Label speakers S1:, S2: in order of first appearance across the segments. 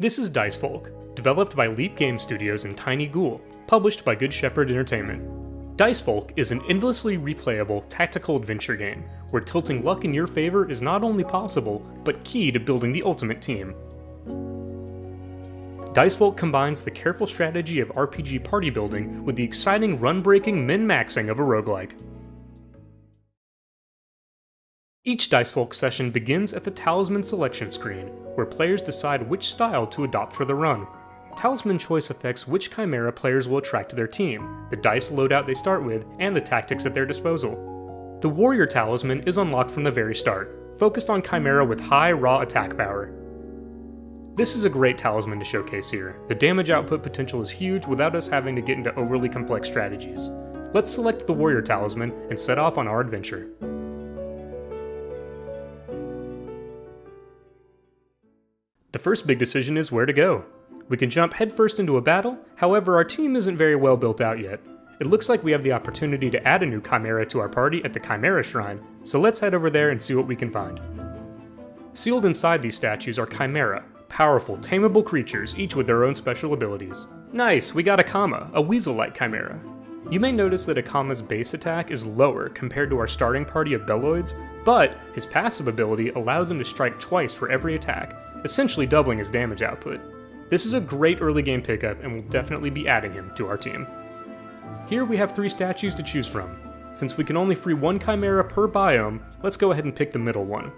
S1: This is Dicefolk, developed by Leap Game Studios and Tiny Ghoul, published by Good Shepherd Entertainment. Dicefolk is an endlessly replayable tactical adventure game where tilting luck in your favor is not only possible, but key to building the ultimate team. Dicefolk combines the careful strategy of RPG party building with the exciting run breaking min maxing of a roguelike. Each Dicefolk session begins at the Talisman selection screen, where players decide which style to adopt for the run. Talisman choice affects which Chimera players will attract to their team, the dice loadout they start with, and the tactics at their disposal. The Warrior Talisman is unlocked from the very start, focused on Chimera with high raw attack power. This is a great talisman to showcase here. The damage output potential is huge without us having to get into overly complex strategies. Let's select the Warrior Talisman and set off on our adventure. The first big decision is where to go. We can jump headfirst into a battle, however, our team isn't very well built out yet. It looks like we have the opportunity to add a new Chimera to our party at the Chimera Shrine, so let's head over there and see what we can find. Sealed inside these statues are Chimera, powerful, tameable creatures, each with their own special abilities. Nice, we got Akama, a weasel-like Chimera. You may notice that Akama's base attack is lower compared to our starting party of Belloids, but his passive ability allows him to strike twice for every attack, essentially doubling his damage output. This is a great early game pickup and we'll definitely be adding him to our team. Here we have three statues to choose from. Since we can only free one Chimera per biome, let's go ahead and pick the middle one.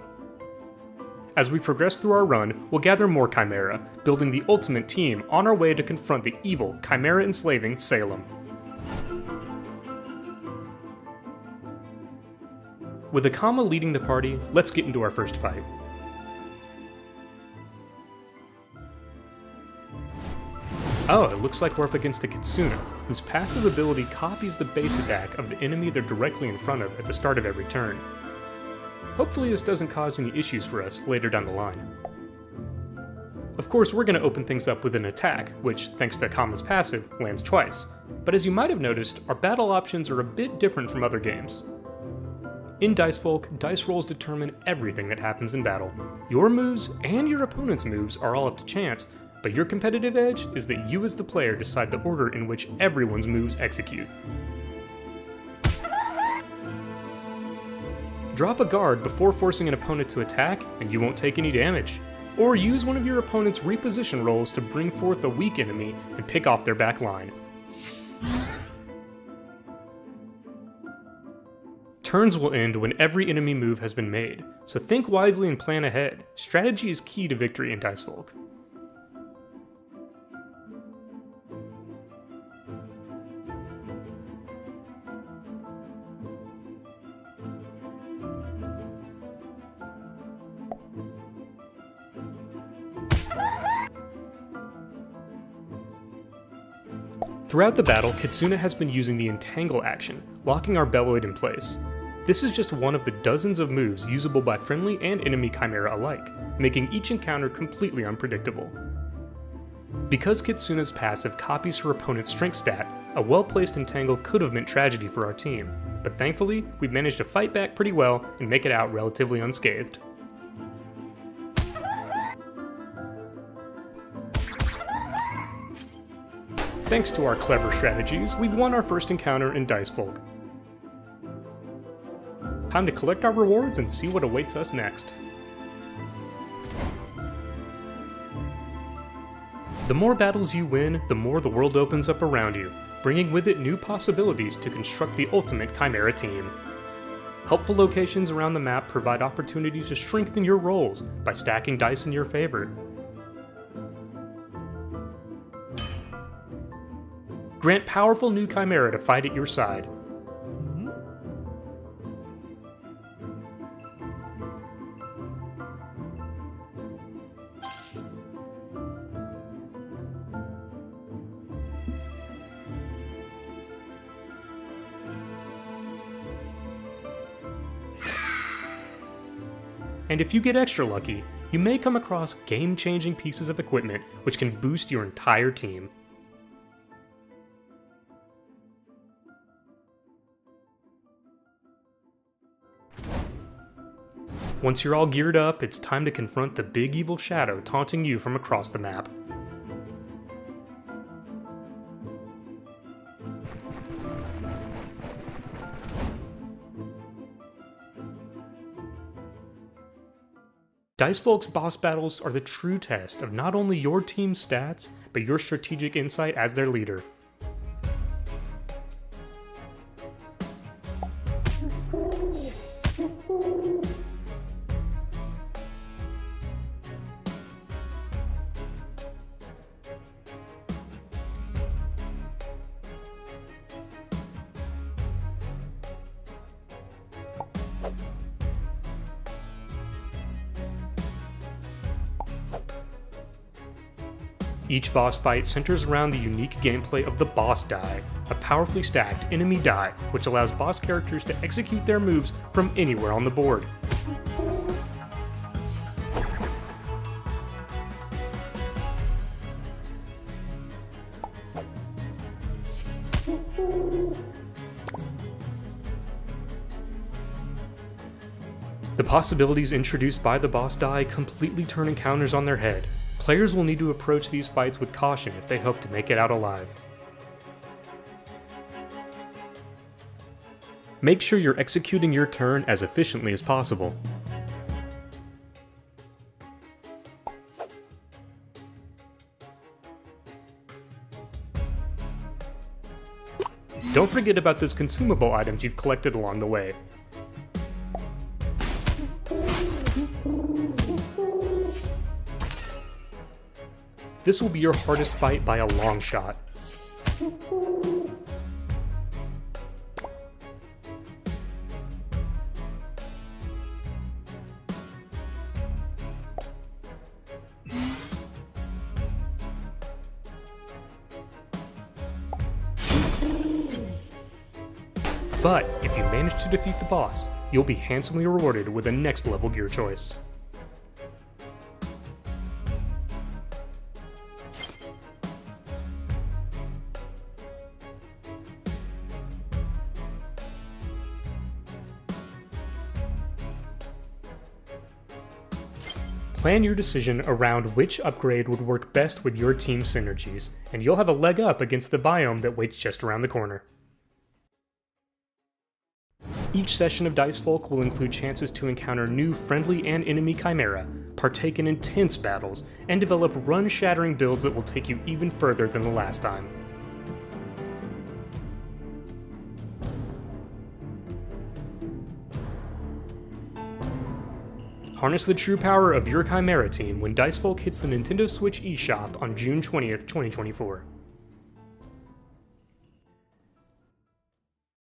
S1: As we progress through our run, we'll gather more Chimera, building the ultimate team on our way to confront the evil, Chimera enslaving Salem. With Akama leading the party, let's get into our first fight. Oh, it looks like we're up against a Kitsuna, whose passive ability copies the base attack of the enemy they're directly in front of at the start of every turn. Hopefully this doesn't cause any issues for us later down the line. Of course, we're going to open things up with an attack, which, thanks to Akama's passive, lands twice. But as you might have noticed, our battle options are a bit different from other games. In Dicefolk, dice rolls determine everything that happens in battle. Your moves and your opponent's moves are all up to chance, but your competitive edge is that you as the player decide the order in which everyone's moves execute. Drop a guard before forcing an opponent to attack, and you won't take any damage. Or use one of your opponent's reposition rolls to bring forth a weak enemy and pick off their back line. Turns will end when every enemy move has been made, so think wisely and plan ahead. Strategy is key to victory in Dicefolk. Throughout the battle, Kitsuna has been using the Entangle action, locking our Belloid in place. This is just one of the dozens of moves usable by friendly and enemy Chimera alike, making each encounter completely unpredictable. Because Kitsuna's passive copies her opponent's strength stat, a well-placed Entangle could have meant tragedy for our team, but thankfully, we managed to fight back pretty well and make it out relatively unscathed. Thanks to our clever strategies, we've won our first encounter in Dicefolk. Time to collect our rewards and see what awaits us next. The more battles you win, the more the world opens up around you, bringing with it new possibilities to construct the ultimate Chimera team. Helpful locations around the map provide opportunities to strengthen your rolls by stacking dice in your favor, Grant powerful new Chimera to fight at your side. And if you get extra lucky, you may come across game-changing pieces of equipment which can boost your entire team. Once you're all geared up, it's time to confront the big evil shadow taunting you from across the map. Dicefolk's boss battles are the true test of not only your team's stats, but your strategic insight as their leader. Each boss fight centers around the unique gameplay of the boss die, a powerfully stacked enemy die which allows boss characters to execute their moves from anywhere on the board. The possibilities introduced by the boss die completely turn encounters on their head, Players will need to approach these fights with caution if they hope to make it out alive. Make sure you're executing your turn as efficiently as possible. Don't forget about those consumable items you've collected along the way. This will be your hardest fight by a long shot. But if you manage to defeat the boss, you'll be handsomely rewarded with a next level gear choice. Plan your decision around which upgrade would work best with your team synergies, and you'll have a leg up against the biome that waits just around the corner. Each session of Dicefolk will include chances to encounter new friendly and enemy chimera, partake in intense battles, and develop run-shattering builds that will take you even further than the last time. Harness the true power of your Chimera team when Dicefolk hits the Nintendo Switch eShop on June 20th, 2024.